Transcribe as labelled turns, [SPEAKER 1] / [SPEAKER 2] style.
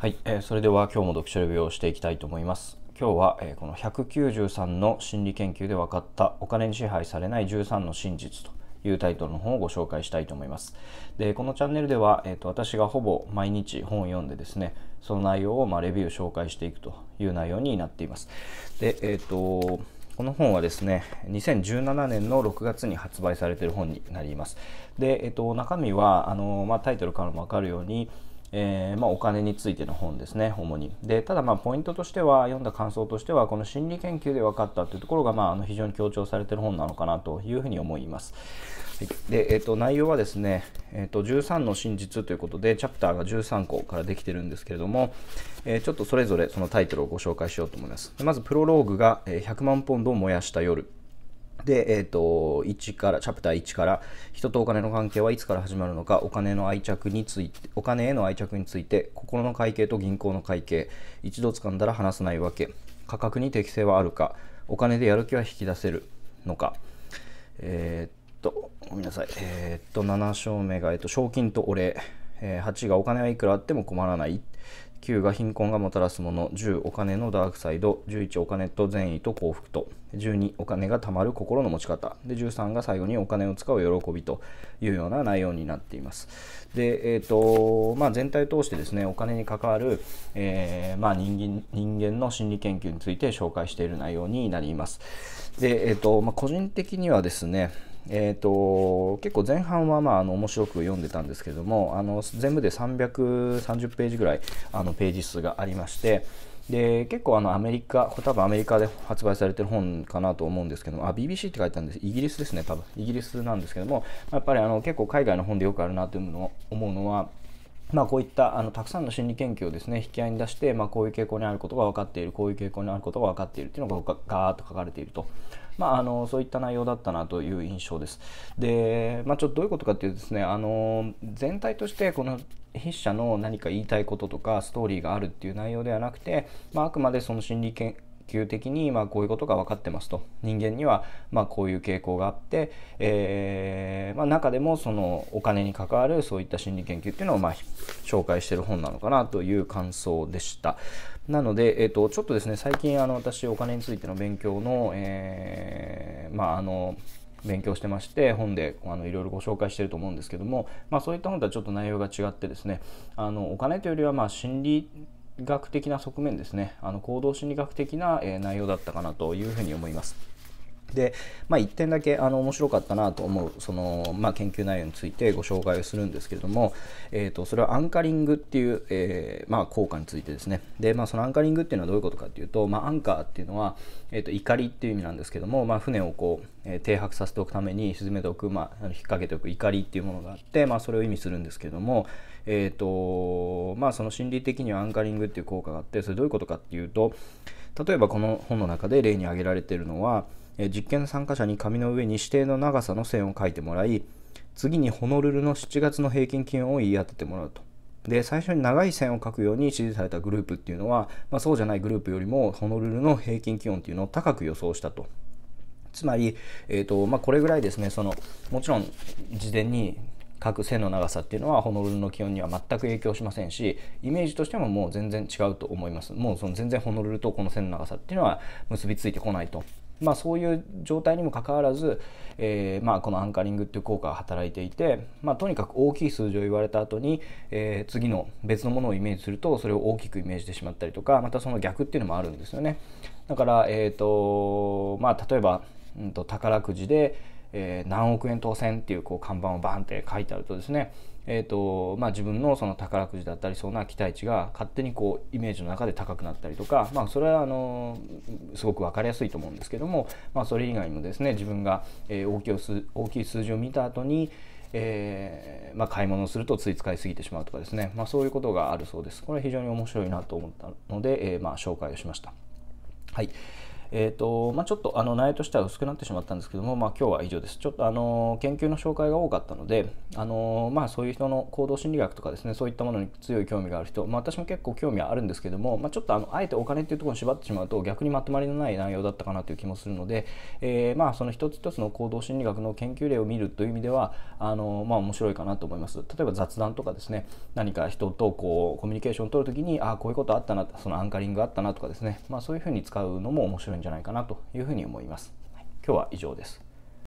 [SPEAKER 1] はい、えー、それでは今日も読書レビューをしていきたいと思います。今日は、えー、この193の心理研究で分かったお金に支配されない13の真実というタイトルの本をご紹介したいと思います。で、このチャンネルでは、えーと、私がほぼ毎日本を読んでですね、その内容をまあレビュー紹介していくという内容になっています。で、えっ、ー、と、この本はですね、2017年の6月に発売されている本になります。で、えっ、ー、と、中身は、あの、まあ、タイトルからもわかるように、えー、まあ、お金についての本ですね主に。でただまあポイントとしては読んだ感想としてはこの心理研究で分かったというところが、まあ、あの非常に強調されてる本なのかなというふうに思います、で、えーと、内容はですね、えーと、13の真実ということでチャプターが13個からできてるんですけれども、えー、ちょっとそれぞれそのタイトルをご紹介しようと思います。まずプロローグが100万ポンドを燃やした夜。で、えっ、ー、と、1から、チャプター1から、人とお金の関係はいつから始まるのか、お金の愛着について、お金への愛着について、心の会計と銀行の会計、一度掴んだら離さないわけ、価格に適性はあるか、お金でやる気は引き出せるのか、えー、っと、ごめんなさい、えー、っと、7章目が、えっと、賞金とお礼、え、8がお金はいくらあっても困らない、9が貧困がもたらすもの10お金のダークサイド11お金と善意と幸福と。12お金が貯まる心の持ち方。で13が最後にお金を使う喜びと。いうような内容になっています。で、えーとまあ、全体を通してですねお金に関わる、えーまあ、人間人間の心理研究について紹介している内容になります。で、えーとまあ、個人的にはですねえーと、結構前半はまああの面白く読んでたんですけどもあの全部で330ページぐらいあのページ数がありましてで結構あのアメリカ多分アメリカで発売されてる本かなと思うんですけどもあ BBC って書いてあるんです。イギリスですね多分。イギリスなんですけどもやっぱりあの結構海外の本でよくあるなというのを思うのはまあ、こういったあのたくさんの心理研究をですね引き合いに出して、まあ、こういう傾向にあることが分かっているこういう傾向にあることが分かっているっていうのがガーッと書かれているとまあ、あのそういった内容だったなという印象です。で、まあ、ちょっとどういうことかというとですねあの全体としてこの筆者の何か言いたいこととかストーリーがあるっていう内容ではなくて、まあ、あくまでその心理研究的にまあこういうことが分かってますと人間にはまあこういう傾向があって、えーまあ、中でもそのお金に関わるそういった心理研究っていうのをまあ紹介してる本なのかなという感想でした。なので、えーと、ちょっとですね最近あの私お金についての勉強の、えー、まああの勉強してまして本であのいろいろご紹介してると思うんですけども、まあ、そういった本とはちょっと内容が違ってですねあのお金というよりはまあ心理学的な側面ですねあの行動心理学的な、えー、内容だったかなというふうに思います。で、まあ、1点だけあの面白かったなと思うその、まあ、研究内容についてご紹介をするんですけれども、えーと、それはアンカリングっていう、えーまあ、効果についてですね。で、まあ、そのアンカリングっていうのはどういうことかっていうと、まあ、アンカーっていうのは、えーと、怒りっていう意味なんですけども、まあ、船をこう、えー、停泊させておくために沈めておく、まあ、引っ掛けておく怒りっていうものがあって、まあ、それを意味するんですけれども、えーとまあ、その心理的にはアンカリングっていう効果があってそれどういうことかっていうと例えばこの本の中で例に挙げられているのは実験参加者に紙の上に指定の長さの線を書いてもらい次にホノルルの7月の平均気温を言い当ててもらうと。で最初に長い線を書くように指示されたグループっていうのは、まあ、そうじゃないグループよりもホノルルの平均気温っていうのを高く予想したと。つまり、えーとまあ、これぐらいですねそのもちろん事前に各線の長さっていうのはホノルルの気温には全く影響しませんしイメージとしてももう全然違うと思います。もうその全然ホノルルとこの線の長さっていうのは結びついてこないと。まあ、そういう状態にもかかわらず、えーまあ、このアンカリングっていう効果が働いていて、まあ、とにかく大きい数字を言われた後に、えー、次の別のものをイメージするとそれを大きくイメージしてしまったりとかまたその逆っていうのもあるんですよね。だから、えーとまあ、例えば、うんと、宝くじで、えー、何億円当選っていうこう看板をバンって書いてあるとですねえーとまあ、自分のその宝くじだったりそうな期待値が勝手にこうイメージの中で高くなったりとか、まあ、それはあのすごく分かりやすいと思うんですけども、まあ、それ以外にもですね自分が、えー、大きい数大きい数字を見た後にえーまあ、買い物をするとつい使いすぎてしまうとかですね、まあ、そういうことがあるそうです。これは非常に面白いなと思ったので、えーまあ、紹介をしました。はいえーとまあ、ちょっとあの内容としては薄くなってしまったんですけども、まあ、今日は以上です。ちょっとあの研究の紹介が多かったので、あのまあ、そういう人の行動心理学とかですねそういったものに強い興味がある人、まあ、私も結構興味はあるんですけども、まあ、ちょっとあのあえてお金っていうところに縛ってしまうと逆にまとまりのない内容だったかなという気もするので、えー、まあその一つ一つの行動心理学の研究例を見るという意味ではあの、まあ、面白いかなと思います。例えば雑談とかですね何か人とこうコミュニケーションを取るときにああこういうことあったなそのアンカリングあったなとかですね、まあ、そういうふうに使うのも面白いんじゃないかなというふうに思います。今日は以上です。